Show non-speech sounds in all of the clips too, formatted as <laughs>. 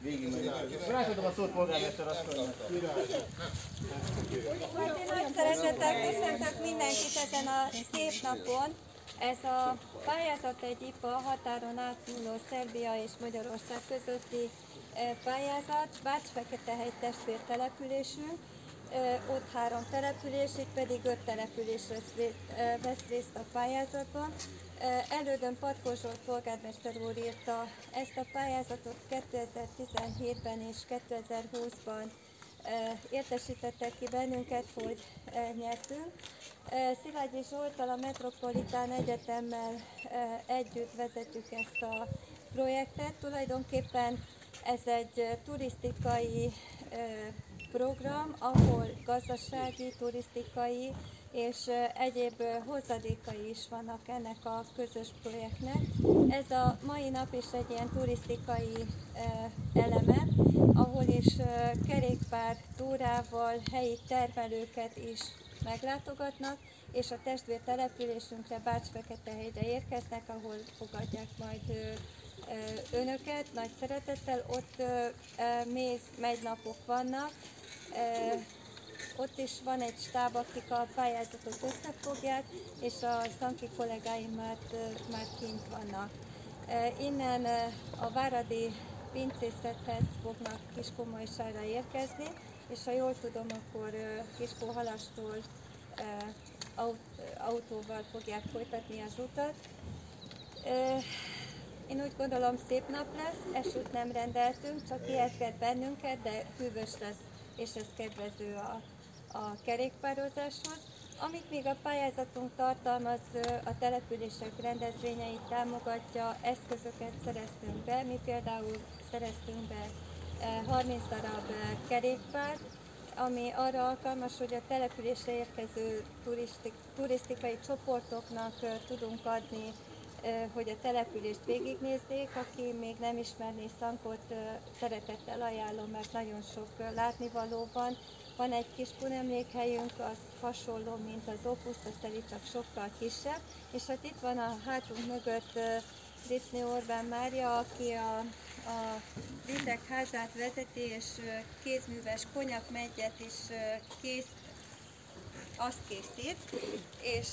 végig megyünk. Akkor átadom a szót polgármester asszonynak. Nagy szeretettel köszöntök mindenkit ezen a szép napon. Ez a pályázat egy IPA határon átnyúló Szerbia és Magyarország közötti eh, pályázat, Bács-Feketehegy testvértelepülésünk. Ott három település, itt pedig öt település vesz részt, a pályázatban. Elődön Patkó Zsolt polgármester úr írta ezt a pályázatot 2017-ben és 2020-ban eh, értesítettek ki bennünket, hogy nyertünk. Szilágyi Zsoltal a Metropolitán Egyetemmel együtt vezetjük ezt a projektet. Tulajdonképpen ez egy turisztikai program, ahol gazdasági, turisztikai és egyéb hozadékai is vannak ennek a közös projektnek. Ez a mai nap is egy ilyen turisztikai eleme, ahol is kerékpár túrával helyi termelőket is meglátogatnak, és a testvér településünkre Bács-Feketehegyre érkeznek, ahol fogadják majd önöket nagy szeretettel. Ott méz, megynapok vannak, ott is van egy stáb, akik a pályázatot összefogják, és a szanki kollégáim már, már kint vannak. Innen a Váradi pincészethez fognak Kiskomolysára érkezni, és ha jól tudom, akkor Kiskóhalastól autóval fogják folytatni az utat. Én úgy gondolom szép nap lesz, esőt nem rendeltünk, csak ijeszget bennünket, de hűvös lesz, és ez kedvező a, a kerékpározáshoz. Amit még a pályázatunk tartalmaz, a települések rendezvényeit támogatja, eszközöket szereztünk be, mi például szereztünk be ö, 30 darab ö, kerékpárt, ami arra alkalmas, hogy a településre érkező turistik, turisztikai csoportoknak tudunk adni, hogy a települést végignézzék. Aki még nem ismerné Szankot, szeretettel ajánlom, mert nagyon sok látnivaló van. Van egy kis emlékhelyünk, az hasonló, mint az Opus, a Szeli, csak sokkal kisebb. És hát itt van a hátunk mögött ö, Diszney Orbán Mária, aki a, a Vizek házát vezeti, és kézműves konyakmegyet is ö, kész, azt készít, és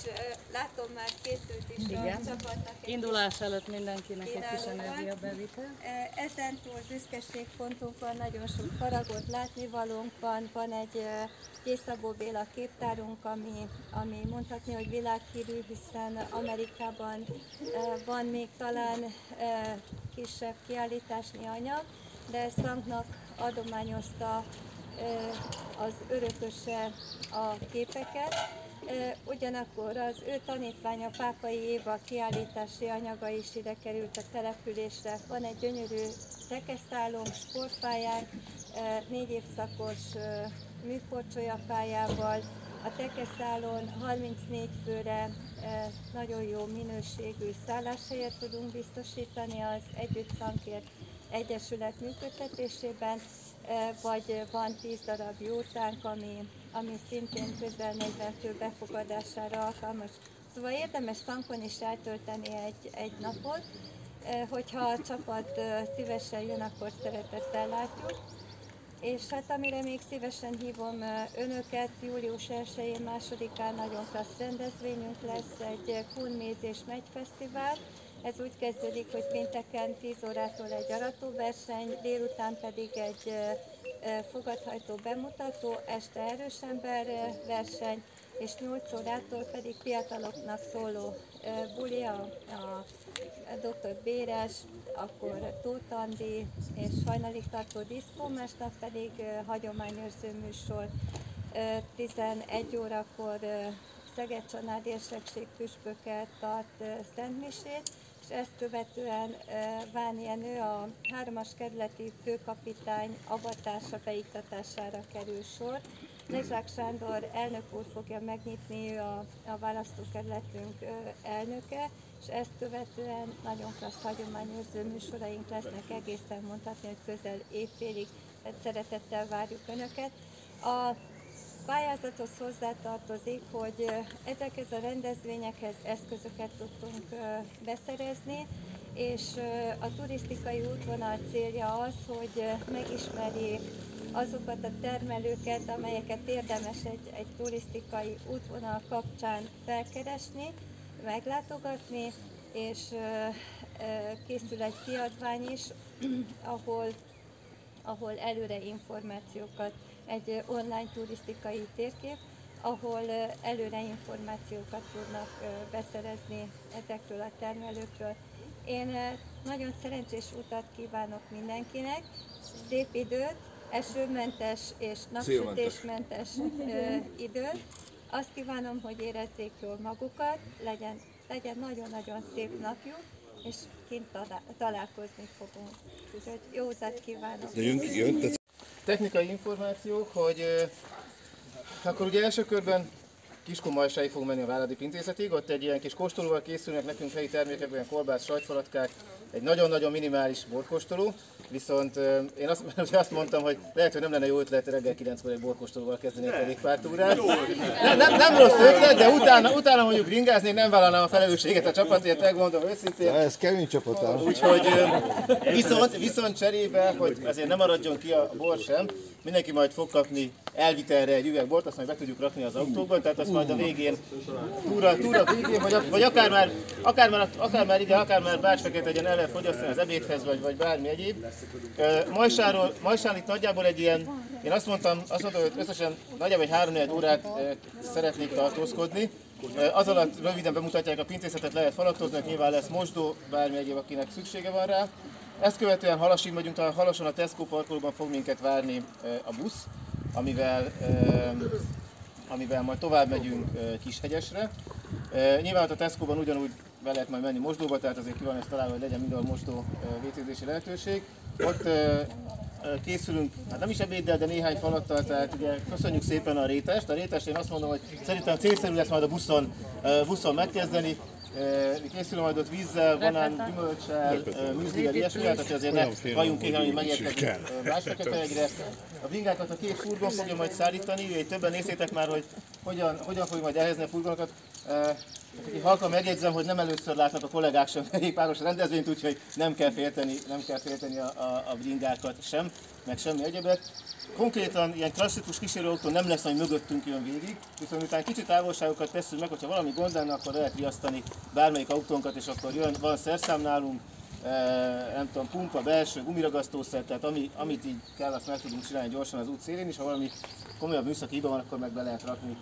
látom már készült is Igen. a csapatnak egy Indulás előtt mindenkinek egy kis energiabevitel. E, Ezen túl büszkeségpontunk van, nagyon sok faragott látnivalónk van, van egy Gyészabó Béla képtárunk, ami, ami mondhatni, hogy világhírű, hiszen Amerikában van még talán kisebb kiállításnyi anyag, de Szanknak adományozta az örököse a képeket, Ugyanakkor az ő tanítványa Pápai Éva kiállítási anyaga is ide került a településre. Van egy gyönyörű tekeszálunk, sportpályánk, négy évszakos ö, műkorcsolya pályával. A tekeszálon 34 főre nagyon jó minőségű szálláshelyet tudunk biztosítani az Együtt Szankért Egyesület működtetésében, vagy van 10 darab jurtánk, ami, ami szintén közel 40 fő befogadására alkalmas. Szóval érdemes Szankon is eltölteni egy, egy napot, hogyha a csapat szívesen jön, akkor szeretettel látjuk. És hát amire még szívesen hívom önöket, július 1-én, másodikán nagyon klassz rendezvényünk lesz, egy Kunméz és Megy Fesztivál. Ez úgy kezdődik, hogy pénteken 10 órától egy aratóverseny, délután pedig egy fogadhajtó bemutató, este erős ember verseny, és 8 órától pedig fiataloknak szóló buli a, a dr. Béres, akkor Tóth Andi és hajnalig tartó diszkó, másnap pedig hagyományőrző műsor. Ö, 11 órakor Szeged Csanád érsekség püspöke tart Szentmisét, és ezt követően ö, Váni Enő, a hármas kerületi főkapitány avatása beiktatására kerül sor. Lezsák Sándor elnök úr fogja megnyitni, a, a választókerületünk elnöke, és ezt követően nagyon klassz hagyományőrző műsoraink lesznek egészen mondhatni, hogy közel évfélig, szeretettel várjuk Önöket. A pályázathoz hozzátartozik, hogy ezekhez a rendezvényekhez eszközöket tudtunk beszerezni, és a turisztikai útvonal célja az, hogy megismerjék azokat a termelőket, amelyeket érdemes egy, egy turisztikai útvonal kapcsán felkeresni, meglátogatni, és készül egy kiadvány is, ahol ahol előre információkat, egy online turisztikai térkép, ahol előre információkat tudnak beszerezni ezekről a termelőkről. Én nagyon szerencsés utat kívánok mindenkinek, szép időt, esőmentes és napsütésmentes időt. Azt kívánom, hogy érezzék jól magukat, legyen, legyen nagyon-nagyon szép napjuk, és kint talál, találkozni fogunk. Úgyhogy jó utat kívánok! Technikai információk, hogy akkor ugye első körben Kiskunmajsáig fog menni a Váradi Pintézetig, ott egy ilyen kis kóstolóval készülnek nekünk helyi termékek, olyan kolbász, sajtfalatkák, egy nagyon-nagyon minimális borkóstoló, viszont én azt, <laughs> azt mondtam, hogy lehet, hogy nem lenne jó ötlet reggel 9-kor egy borkóstolóval kezdeni a kerékpártúrát. Nem, nem, nem rossz ötlet, de utána, utána mondjuk ringázni, nem vállalnám a felelősséget a csapatért, megmondom őszintén. ez kemény csapatás. Úgyhogy viszont, viszont cserébe, hogy azért nem maradjon ki a bor sem, mindenki majd fog kapni elvitelre egy üveg bort, azt majd be tudjuk rakni az autóba, tehát azt majd a végén, túra, túra végén, vagy, vagy akár, már, akár, már, akár már ide, akár már bácsfeket egyen el lehet fogyasztani az ebédhez, vagy, vagy bármi egyéb. Majsáról, Majsán itt nagyjából egy ilyen, én azt mondtam, azt mondtam, hogy összesen nagyjából egy 3 órát szeretnék tartózkodni, az alatt röviden bemutatják a pincészetet, lehet falatozni, nyilván lesz mosdó, bármi egyéb, akinek szüksége van rá. Ezt követően Halasig megyünk, a Halason a Tesco parkolóban fog minket várni a busz, amivel, amivel majd tovább megyünk Kishegyesre. Nyilván a Tesco-ban ugyanúgy be lehet majd menni mosdóba, tehát azért ki van ezt találva, hogy legyen mindenhol mosdó vécézési lehetőség. Ott készülünk, hát nem is ebéddel, de néhány falattal, tehát ugye köszönjük szépen a rétest. A rétest én azt mondom, hogy szerintem célszerű lesz majd a buszon, buszon megkezdeni. Készül majd ott vízzel, banán, gyümölcsel, műzlivel, ilyesmi, tehát hogy azért ne vajunk ki, hogy megérkezünk Básfeketegyre. A bringákat a két furgon fogja majd szállítani, többen néztétek már, hogy hogyan, hogyan fogjuk majd elhelyezni a furgonokat. Halkan megjegyzem, hogy nem először látnak a kollégák sem páros rendezvényt, úgyhogy nem kell félteni, nem kell félteni a, a, a bringákat sem, meg semmi egyebet. Konkrétan ilyen klasszikus kísérőautó nem lesz, hogy mögöttünk jön végig, viszont miután kicsit távolságokat tesszük meg, hogyha valami gond lenne, akkor lehet riasztani bármelyik autónkat, és akkor jön, van szerszám nálunk, e, nem tudom, pumpa, belső, gumiragasztószer, tehát ami, amit így kell, azt meg tudunk csinálni gyorsan az út szélén, és ha valami komolyabb műszaki hiba van, akkor meg be lehet rakni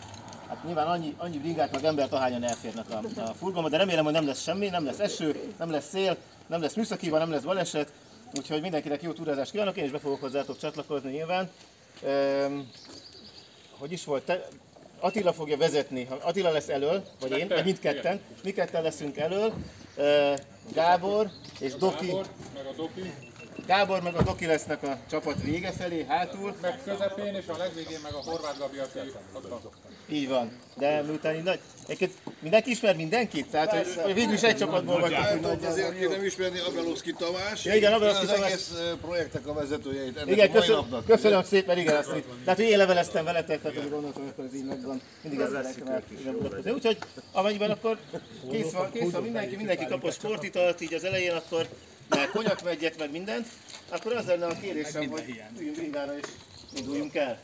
Hát nyilván annyi, annyi bringát meg embert, ahányan elférnek a, a furgonba, de remélem, hogy nem lesz semmi, nem lesz eső, nem lesz szél, nem lesz műszaki, nem lesz baleset, úgyhogy mindenkinek jó túrázást kívánok, én is be fogok hozzátok csatlakozni nyilván. Ehm, hogy is volt? Te, Attila fogja vezetni, Attila lesz elől, vagy én, vagy mindketten, mi ketten leszünk elől, ehm, Gábor és Doki. Gábor, meg a Doki, Gábor meg a Doki lesznek a csapat vége felé, hátul. meg közepén, és a legvégén meg a Horváth Gabi, aki ott van. Így van. De miután így nagy... Egyébként mindenki ismer mindenkit? Tehát, hogy, hogy végül is egy csapatból vagyunk. Hát, azért aki nem ismerni Abelovszki Tamás. Ja, igen, Abelovszki az Tamás. egész ö, projektek a vezetőjeit ennek Igen, köszönöm, napnak. köszönöm szépen, igen, azt így. Tehát, hogy én leveleztem veletek, tehát hogy gondoltam, hogy ez így megvan. Mindig ez igen, mutatkozni. Úgyhogy amennyiben akkor kész van, kész van mindenki, mindenki kap a sportitalt így az elején, akkor meg konyak megyet, meg mindent, akkor az lenne a kérésem, hogy üljünk bringára és induljunk el.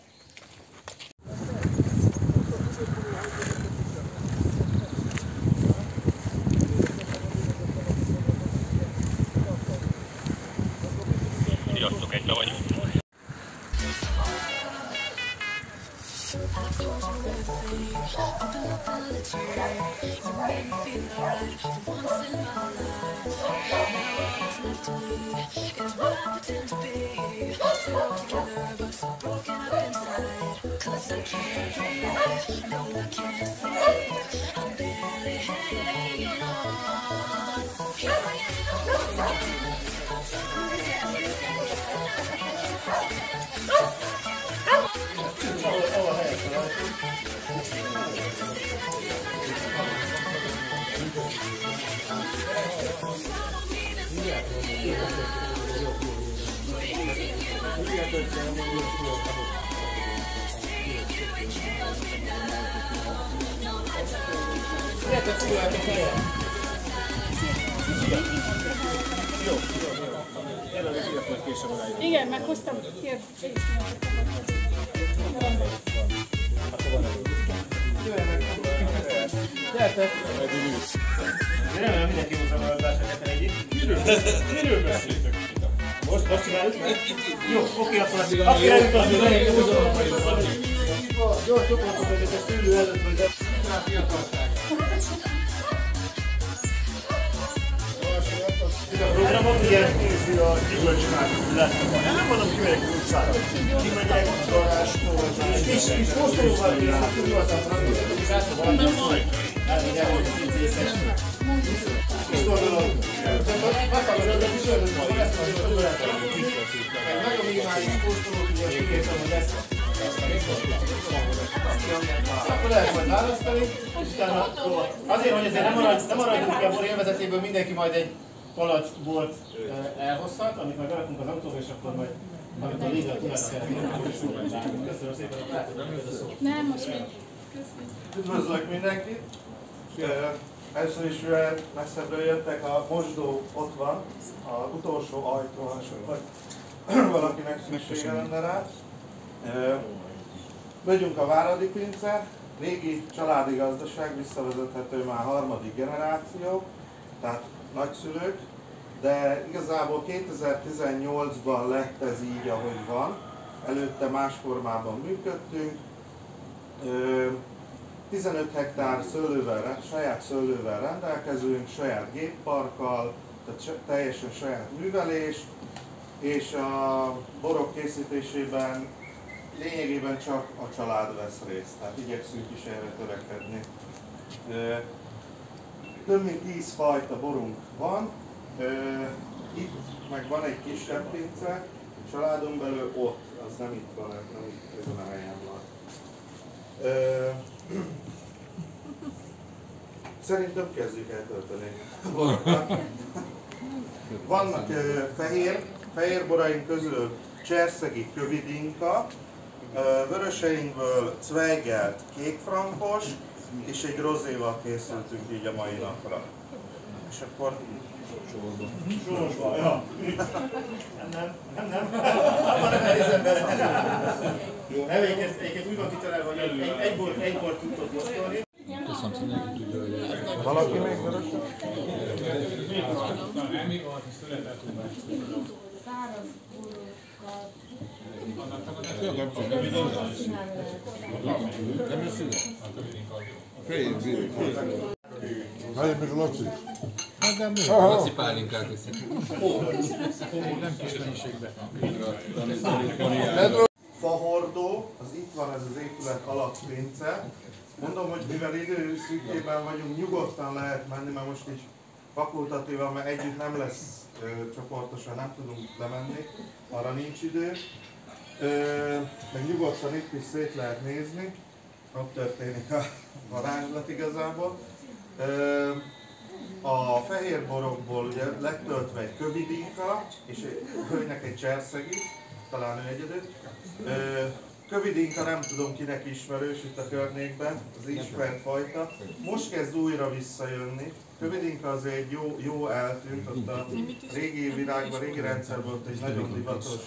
Igen, meghoztam. Kérdés. Remélem mindenki hozza a adását egyik. Miről beszéltek? Most, most csináljuk? Jó, oké, akkor aki eljut, az mindenki hozza. Gyors csoportok vagyok a szülő előtt, vagy a programot ugye nézi a gyümölcsmárkot, láttam. Nem mondom, kimegyek az utcára. Kimegyek, és és és posztolóval néznek, hogy az a átadom valami elmegy el, hogy hatalmas ötlet is ötlet, hogy ezt az akkor lehet majd választani, utána azért, hogy ezért nem, maradj, nem maradjunk ki a bor élvezetéből, mindenki majd egy palac bort elhozhat, amit majd berakunk az autóba, és akkor majd végre a tudás Köszönöm szépen a. Nem, most még. Üdvözlök mindenkit! Először is messzebbről jöttek, a mosdó ott van, az utolsó ajtón, vagy <clears throat> valakinek szüksége lenne rá. Ö, Vagyunk a Váradi Pince, régi családi gazdaság, visszavezethető már harmadik generáció, tehát nagyszülők, de igazából 2018-ban lett ez így, ahogy van. Előtte más formában működtünk. Ö, 15 hektár szőlővel, saját szőlővel rendelkezünk, saját gépparkkal, tehát se- teljesen saját művelés, és a borok készítésében lényegében csak a család vesz részt, tehát igyekszünk is erre törekedni. Több mint 10 fajta borunk van, itt meg van egy kisebb pince, a családon belül ott, az nem itt van, nem itt ezen a helyen van. Szerintem kezdjük el tölteni. Vannak ö, fehér, fehér boraink közül cserszegi kövidinka, vöröseinkből Zweigelt kékfrankos, és egy rozéval készültünk így a mai napra. És akkor Sorsba, ja. Nem, nem, nem. Abban nem elhiszem bele. Nem, egyébként, egyébként úgy van kitalálva, hogy egy, egy, egy bort, egy bort tudtok osztani. Valaki még vörös? Várj meg a Laci. Laci pálinkát iszik. Fahordó, az itt van ez az épület alatt pince. Mondom, hogy mivel időszűkében vagyunk, nyugodtan lehet menni, mert most így fakultatívan, mert együtt nem lesz ö, csoportosan, nem tudunk lemenni, arra nincs idő. Ö, meg nyugodtan itt is szét lehet nézni, ott történik a varázslat igazából. Ö, a fehér borokból ugye lett töltve egy kövidinka, és hölgynek egy cserszegi, talán ő egyedül. Ö, Kövidinka nem tudom kinek ismerős itt a környékben, az ismert fajta. Most kezd újra visszajönni. Kövidinka az egy jó, jó eltűnt, ott a régi világban, régi rendszerben ott egy nagyon divatos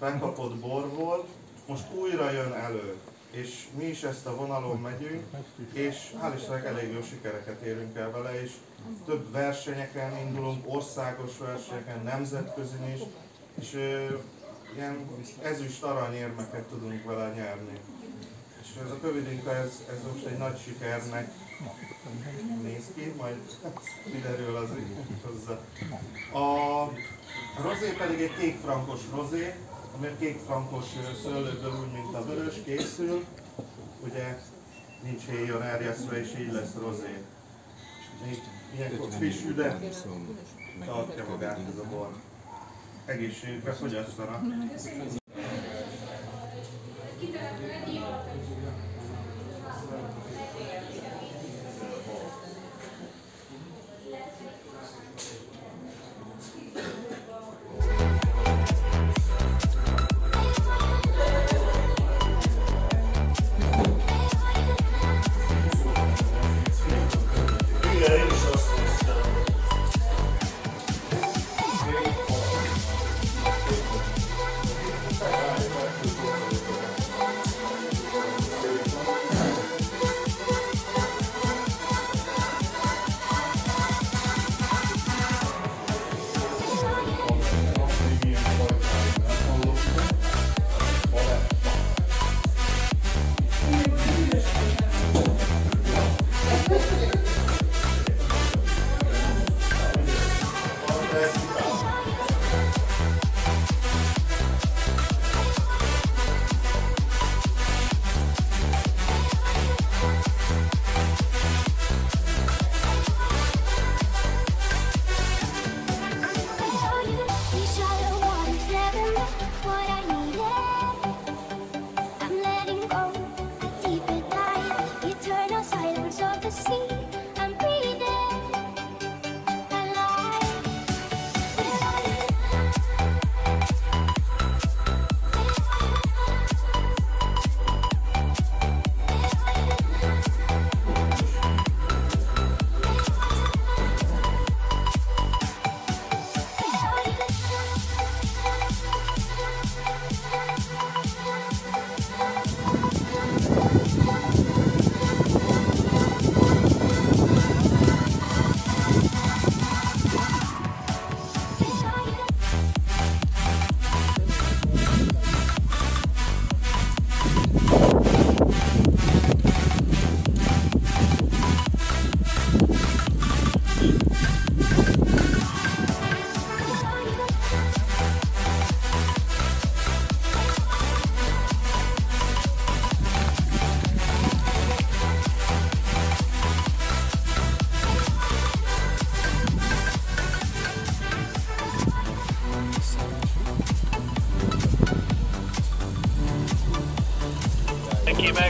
bekapott bor volt. Most újra jön elő és mi is ezt a vonalon megyünk, és hál' Istennek elég jó sikereket érünk el vele, és több versenyeken indulunk, országos versenyeken, nemzetközin is, és ö, ilyen ezüst aranyérmeket tudunk vele nyerni. És ez a kövidinka, ez, ez most egy nagy sikernek néz ki, majd kiderül az hozzá. A rozé pedig egy kékfrankos rozé, ami a kékfrankos szőlőből úgy, mint a vörös készül. Ugye nincs héjon erjesztve, és így lesz rozé. Ilyenkor friss üde tartja magát ez a bor. Egészségükre fogyasszanak.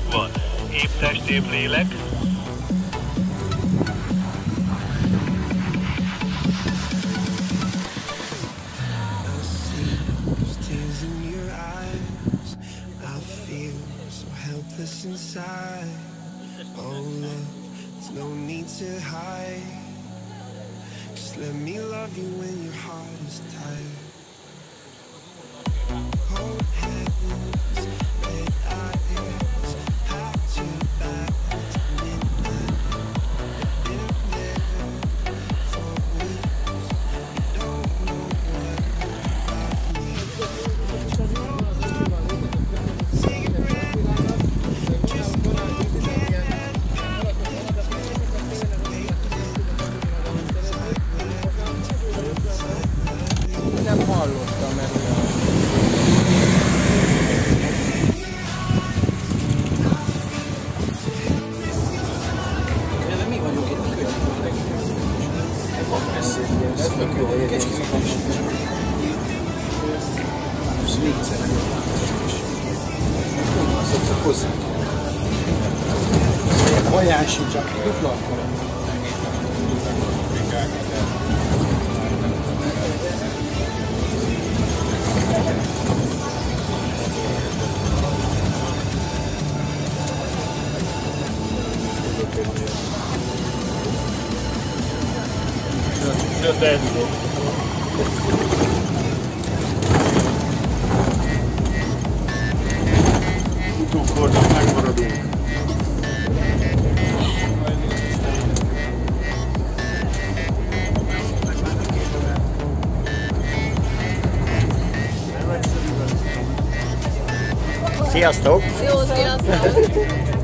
Megvan. Épp test, épp lélek. Those tears in I feel so helpless inside. Oh, there's no need to hide. Just let me love you when your heart is tired. Sziasztok! Jó, sziasztok!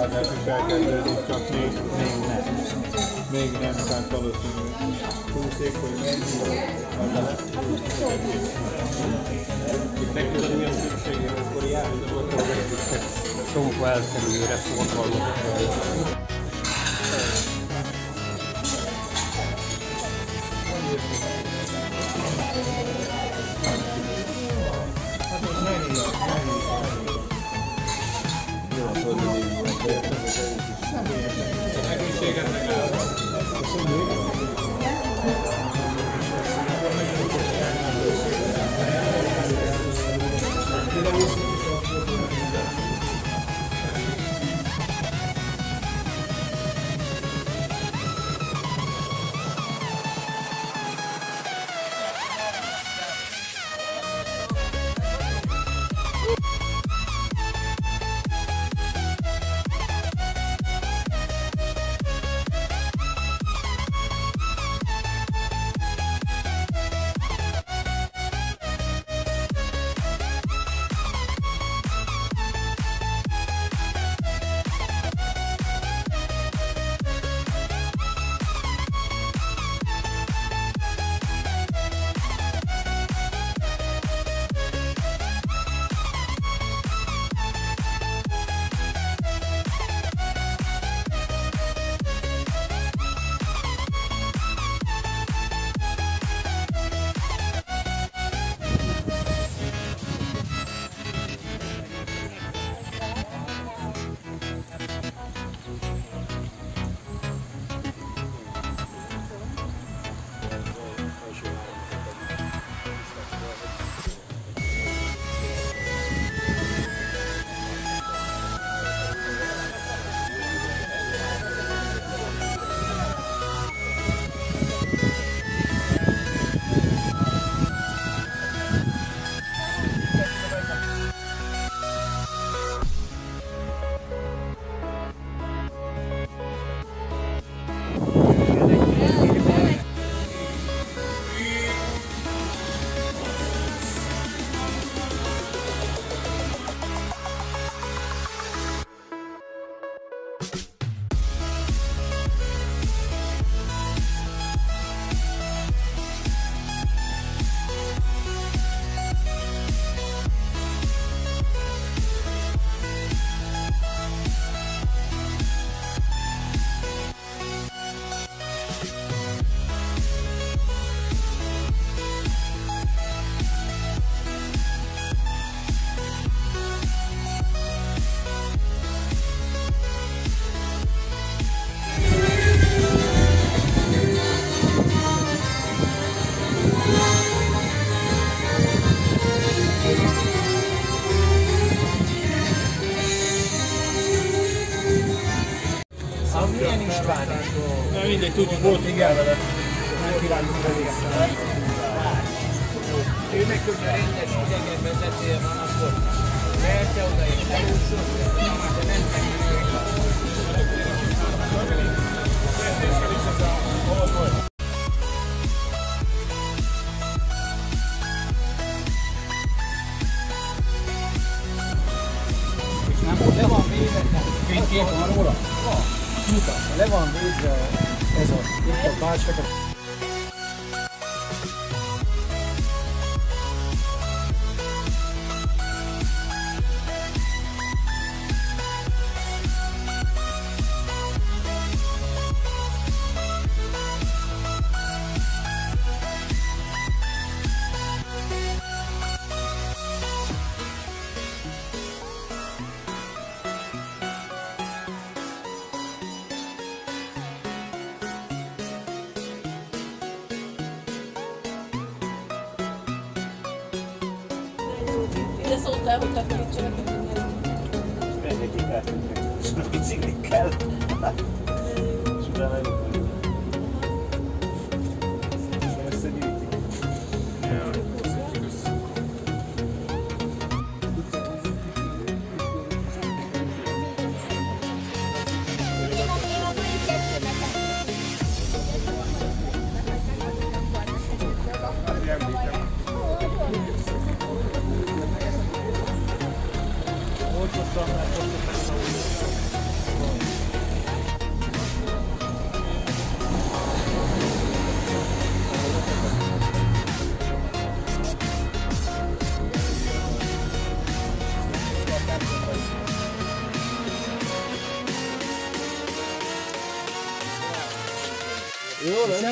A kapavágás is elkezdődik, csak még, még nem. Még nem, tehát valószínű túlszék, hogy mennyi. Nekünk olyan szükségé, akkor jár, de volt a Szóval elkerülőre fogok Na Okay.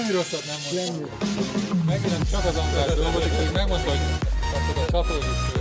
Semmi rosszat nem mondtam. Megint csak az András dolgozik, hogy megmondta, hogy a csatolódus föl.